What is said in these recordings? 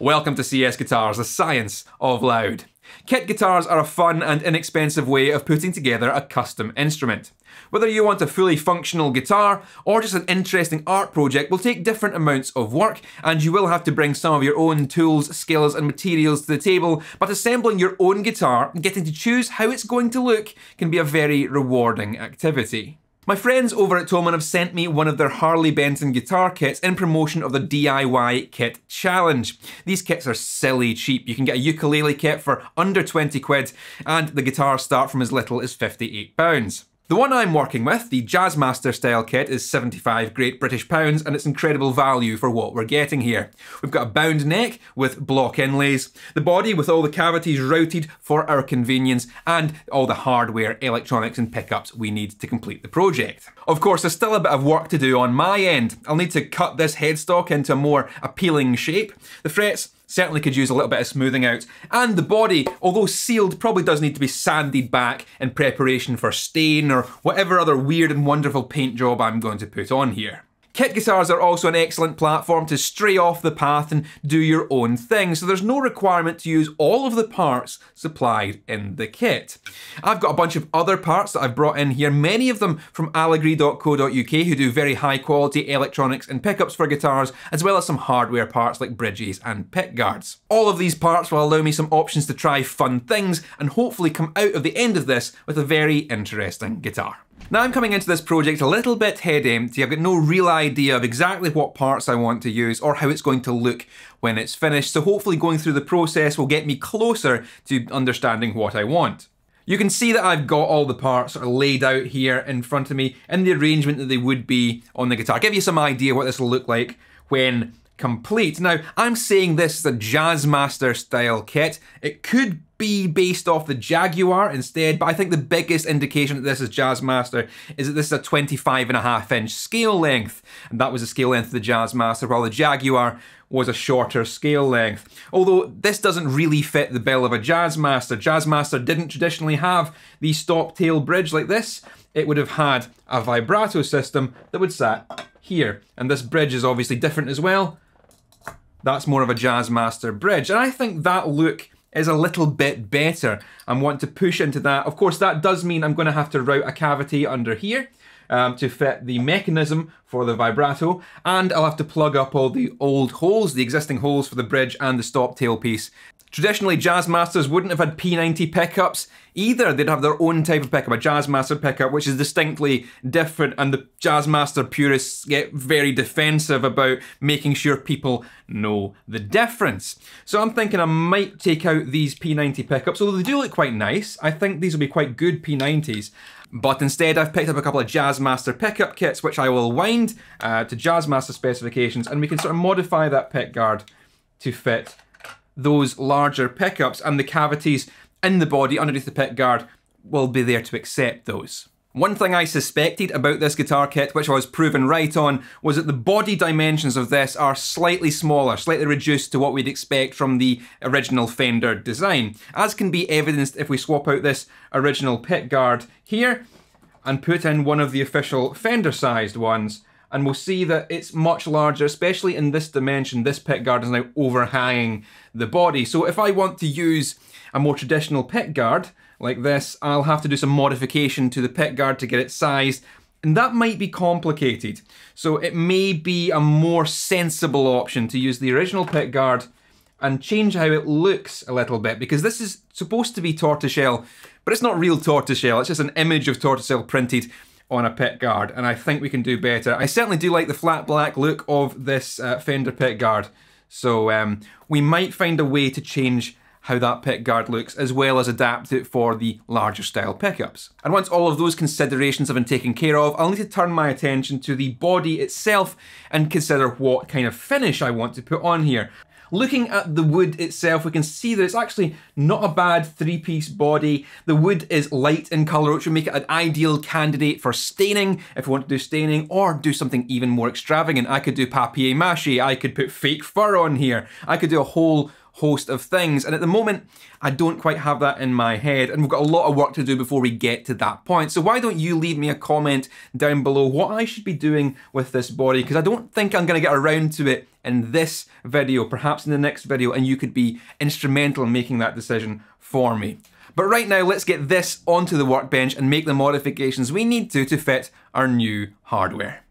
Welcome to CS Guitars, the science of loud. Kit guitars are a fun and inexpensive way of putting together a custom instrument. Whether you want a fully functional guitar or just an interesting art project will take different amounts of work and you will have to bring some of your own tools, skills and materials to the table, but assembling your own guitar and getting to choose how it's going to look can be a very rewarding activity. My friends over at Thomann have sent me one of their Harley Benton guitar kits in promotion of the DIY Kit Challenge. These kits are silly cheap. You can get a ukulele kit for under 20 quid and the guitars start from as little as 58 pounds. The one I'm working with, the Jazzmaster style kit, is 75 Great British pounds and it's incredible value for what we're getting here. We've got a bound neck with block inlays, the body with all the cavities routed for our convenience, and all the hardware, electronics and pickups we need to complete the project. Of course, there's still a bit of work to do on my end. I'll need to cut this headstock into a more appealing shape. The frets certainly could use a little bit of smoothing out. And the body, although sealed, probably does need to be sanded back in preparation for stain or whatever other weird and wonderful paint job I'm going to put on here. Kit guitars are also an excellent platform to stray off the path and do your own thing, so there's no requirement to use all of the parts supplied in the kit. I've got a bunch of other parts that I've brought in here, many of them from alegree.co.uk who do very high quality electronics and pickups for guitars, as well as some hardware parts like bridges and pick guards. All of these parts will allow me some options to try fun things and hopefully come out of the end of this with a very interesting guitar. Now I'm coming into this project a little bit head empty. I've got no real idea of exactly what parts I want to use or how it's going to look when it's finished. So hopefully going through the process will get me closer to understanding what I want. You can see that I've got all the parts sort of laid out here in front of me in the arrangement that they would be on the guitar. Give you some idea what this will look like when complete. Now, I'm saying this is a Jazzmaster style kit. It could be based off the Jaguar instead, but I think the biggest indication that this is Jazzmaster is that this is a 25 and a half inch scale length, and that was the scale length of the Jazzmaster, while the Jaguar was a shorter scale length. Although this doesn't really fit the bill of a Jazzmaster. Jazzmaster didn't traditionally have the stop tail bridge like this. It would have had a vibrato system that would sat here. And this bridge is obviously different as well. That's more of a Jazzmaster bridge. And I think that look is a little bit better and want to push into that. Of course, that does mean I'm going to have to route a cavity under here um, to fit the mechanism for the vibrato, and I'll have to plug up all the old holes, the existing holes for the bridge and the stop tailpiece. Traditionally, Jazzmasters wouldn't have had P90 pickups either. They'd have their own type of pickup, a Jazzmaster pickup, which is distinctly different, and the Jazzmaster purists get very defensive about making sure people know the difference. So I'm thinking I might take out these P90 pickups, although they do look quite nice. I think these will be quite good P90s. But instead, I've picked up a couple of Jazzmaster pickup kits, which I will wind uh, to Jazzmaster specifications, and we can sort of modify that pick guard to fit those larger pickups and the cavities in the body underneath the pick guard will be there to accept those. One thing I suspected about this guitar kit, which I was proven right on, was that the body dimensions of this are slightly smaller, slightly reduced to what we'd expect from the original Fender design, as can be evidenced if we swap out this original pick guard here and put in one of the official Fender sized ones and we'll see that it's much larger, especially in this dimension. This pick guard is now overhanging the body. So if I want to use a more traditional pick guard like this, I'll have to do some modification to the pick guard to get it sized and that might be complicated. So it may be a more sensible option to use the original pick guard and change how it looks a little bit because this is supposed to be tortoiseshell, but it's not real tortoiseshell. It's just an image of tortoiseshell printed on a pick guard, and I think we can do better. I certainly do like the flat black look of this uh, Fender pick guard, so um, we might find a way to change how that pick guard looks, as well as adapt it for the larger style pickups. And once all of those considerations have been taken care of, I'll need to turn my attention to the body itself and consider what kind of finish I want to put on here. Looking at the wood itself, we can see that it's actually not a bad three-piece body. The wood is light in colour, which would make it an ideal candidate for staining, if we want to do staining, or do something even more extravagant. I could do papier-mâché, I could put fake fur on here, I could do a whole host of things. And at the moment, I don't quite have that in my head, and we've got a lot of work to do before we get to that point. So why don't you leave me a comment down below what I should be doing with this body, because I don't think I'm going to get around to it in this video, perhaps in the next video, and you could be instrumental in making that decision for me. But right now, let's get this onto the workbench and make the modifications we need to to fit our new hardware.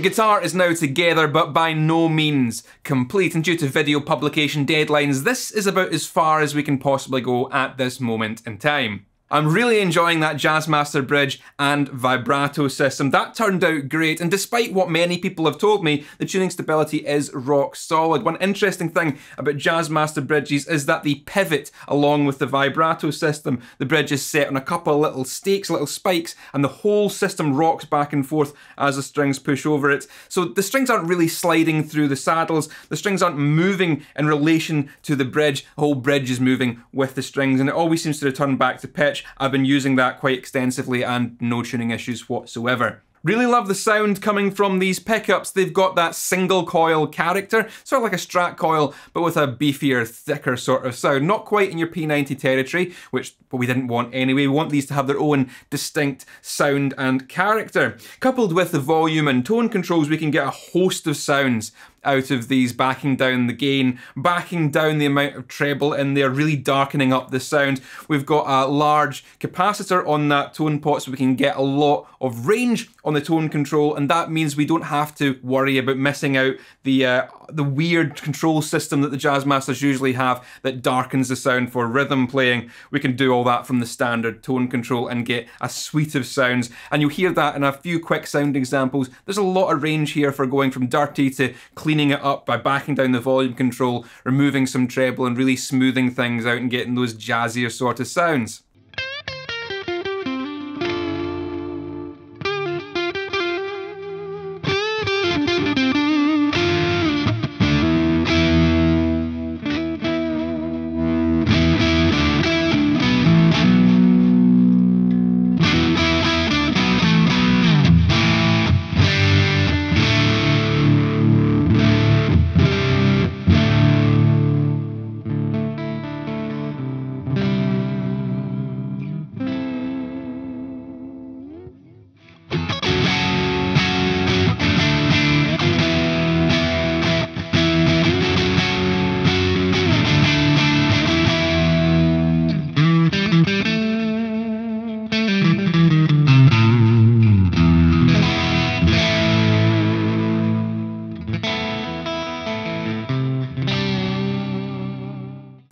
The guitar is now together, but by no means complete, and due to video publication deadlines, this is about as far as we can possibly go at this moment in time. I'm really enjoying that Jazzmaster bridge and vibrato system. That turned out great, and despite what many people have told me, the tuning stability is rock solid. One interesting thing about Jazzmaster bridges is that the pivot along with the vibrato system, the bridge is set on a couple of little stakes, little spikes, and the whole system rocks back and forth as the strings push over it. So the strings aren't really sliding through the saddles, the strings aren't moving in relation to the bridge, the whole bridge is moving with the strings, and it always seems to return back to pitch I've been using that quite extensively and no tuning issues whatsoever. Really love the sound coming from these pickups. They've got that single coil character, sort of like a strat coil, but with a beefier, thicker sort of sound. Not quite in your P90 territory, which we didn't want anyway. We want these to have their own distinct sound and character. Coupled with the volume and tone controls, we can get a host of sounds out of these, backing down the gain, backing down the amount of treble in there, really darkening up the sound. We've got a large capacitor on that tone pot so we can get a lot of range on the tone control and that means we don't have to worry about missing out the uh, the weird control system that the Jazzmasters usually have that darkens the sound for rhythm playing. We can do all that from the standard tone control and get a suite of sounds and you'll hear that in a few quick sound examples. There's a lot of range here for going from dirty to cleaning it up by backing down the volume control, removing some treble and really smoothing things out and getting those jazzier sort of sounds.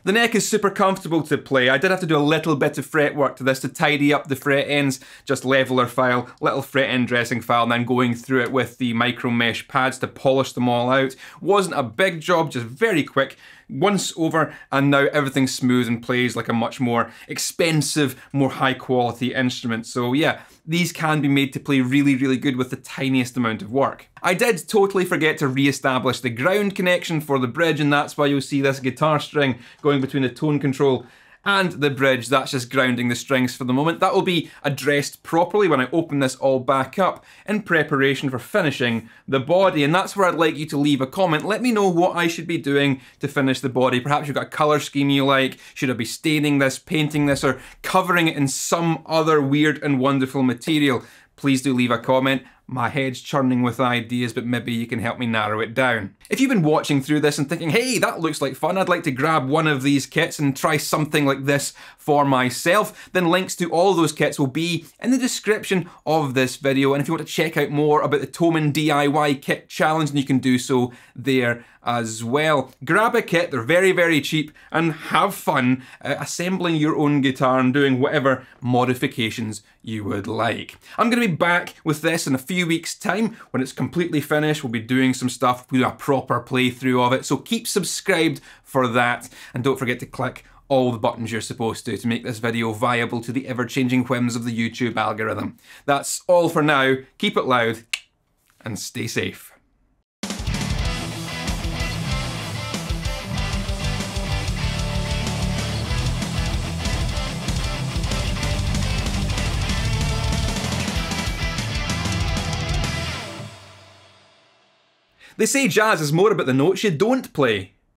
The neck is super comfortable to play. I did have to do a little bit of fretwork to this to tidy up the fret ends, just leveler file, little fret end dressing file, and then going through it with the Micromesh pads to polish them all out. Wasn't a big job, just very quick once over and now everything's smooth and plays like a much more expensive, more high quality instrument. So yeah, these can be made to play really, really good with the tiniest amount of work. I did totally forget to re-establish the ground connection for the bridge and that's why you'll see this guitar string going between the tone control and the bridge, that's just grounding the strings for the moment. That will be addressed properly when I open this all back up in preparation for finishing the body. And that's where I'd like you to leave a comment. Let me know what I should be doing to finish the body. Perhaps you've got a colour scheme you like. Should I be staining this, painting this, or covering it in some other weird and wonderful material? Please do leave a comment. My head's churning with ideas, but maybe you can help me narrow it down. If you've been watching through this and thinking, hey, that looks like fun, I'd like to grab one of these kits and try something like this for myself, then links to all those kits will be in the description of this video. And if you want to check out more about the Thomann DIY Kit Challenge, then you can do so there as well. Grab a kit, they're very, very cheap, and have fun uh, assembling your own guitar and doing whatever modifications you would like. I'm going to be back with this in a few weeks' time. When it's completely finished, we'll be doing some stuff, we'll do a proper playthrough of it, so keep subscribed for that, and don't forget to click all the buttons you're supposed to to make this video viable to the ever-changing whims of the YouTube algorithm. That's all for now. Keep it loud and stay safe. They say jazz is more about the notes you don't play.